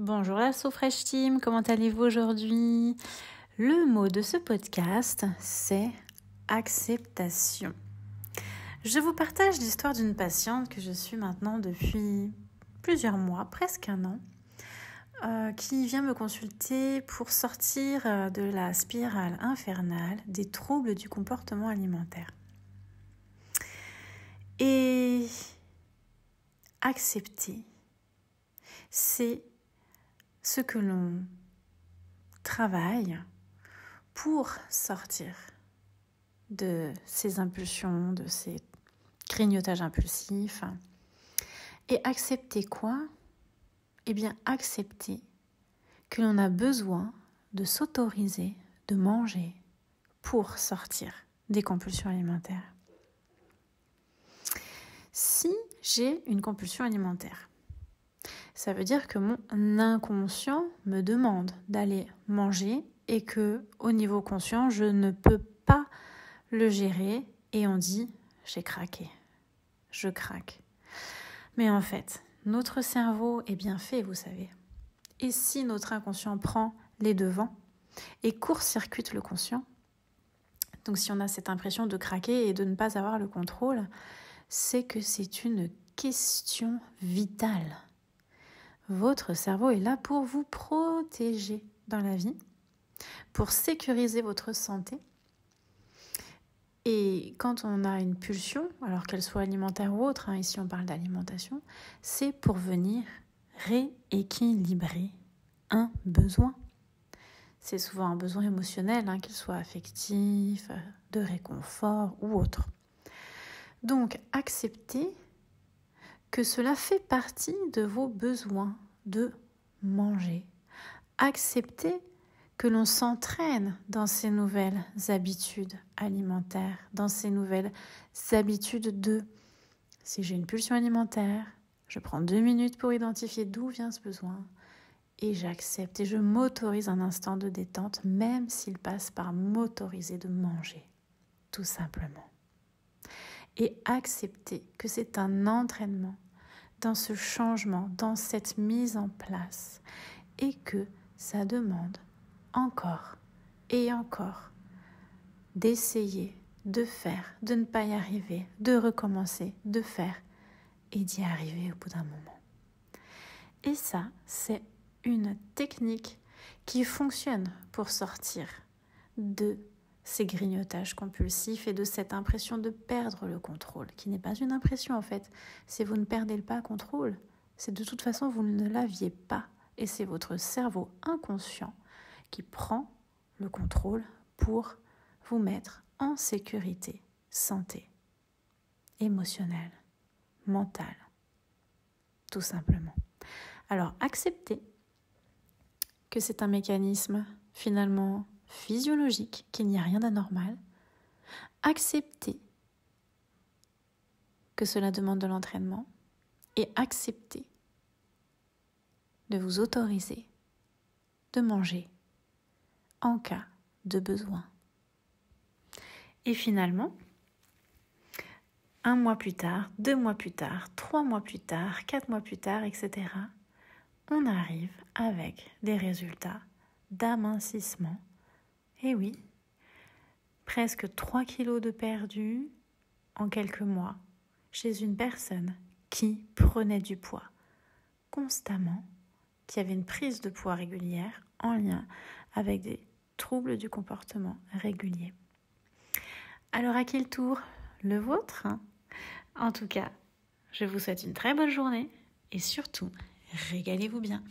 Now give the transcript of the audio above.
Bonjour la SoFresh Team, comment allez-vous aujourd'hui? Le mot de ce podcast, c'est acceptation. Je vous partage l'histoire d'une patiente que je suis maintenant depuis plusieurs mois, presque un an, euh, qui vient me consulter pour sortir euh, de la spirale infernale des troubles du comportement alimentaire. Et accepter, c'est ce que l'on travaille pour sortir de ces impulsions, de ces grignotages impulsifs. Et accepter quoi? Eh bien, accepter que l'on a besoin de s'autoriser de manger pour sortir des compulsions alimentaires. Si j'ai une compulsion alimentaire, ça veut dire que mon inconscient me demande d'aller manger et que au niveau conscient, je ne peux pas le gérer et on dit j'ai craqué. Je craque. Mais en fait, notre cerveau est bien fait, vous savez. Et si notre inconscient prend les devants et court-circuite le conscient, donc si on a cette impression de craquer et de ne pas avoir le contrôle, c'est que c'est une question vitale votre cerveau est là pour vous protéger dans la vie, pour sécuriser votre santé. Et quand on a une pulsion, alors qu'elle soit alimentaire ou autre, hein, ici on parle d'alimentation, c'est pour venir rééquilibrer un besoin. C'est souvent un besoin émotionnel, hein, qu'il soit affectif, de réconfort ou autre. Donc accepter que cela fait partie de vos besoins de manger. Acceptez que l'on s'entraîne dans ces nouvelles habitudes alimentaires, dans ces nouvelles habitudes de si j'ai une pulsion alimentaire, je prends deux minutes pour identifier d'où vient ce besoin et j'accepte et je m'autorise un instant de détente, même s'il passe par m'autoriser de manger, tout simplement. Et accepter que c'est un entraînement dans ce changement, dans cette mise en place, et que ça demande encore et encore d'essayer, de faire, de ne pas y arriver, de recommencer, de faire et d'y arriver au bout d'un moment. Et ça, c'est une technique qui fonctionne pour sortir de ces grignotages compulsifs et de cette impression de perdre le contrôle, qui n'est pas une impression en fait, c'est vous ne perdez pas le contrôle, c'est de toute façon vous ne l'aviez pas, et c'est votre cerveau inconscient qui prend le contrôle pour vous mettre en sécurité, santé, émotionnelle, mentale, tout simplement. Alors acceptez que c'est un mécanisme finalement physiologique, qu'il n'y a rien d'anormal, accepter que cela demande de l'entraînement et accepter de vous autoriser de manger en cas de besoin. Et finalement, un mois plus tard, deux mois plus tard, trois mois plus tard, quatre mois plus tard, etc., on arrive avec des résultats d'amincissement eh oui, presque 3 kilos de perdu en quelques mois chez une personne qui prenait du poids constamment, qui avait une prise de poids régulière en lien avec des troubles du comportement régulier. Alors à quel tour Le vôtre hein? En tout cas, je vous souhaite une très bonne journée et surtout, régalez-vous bien.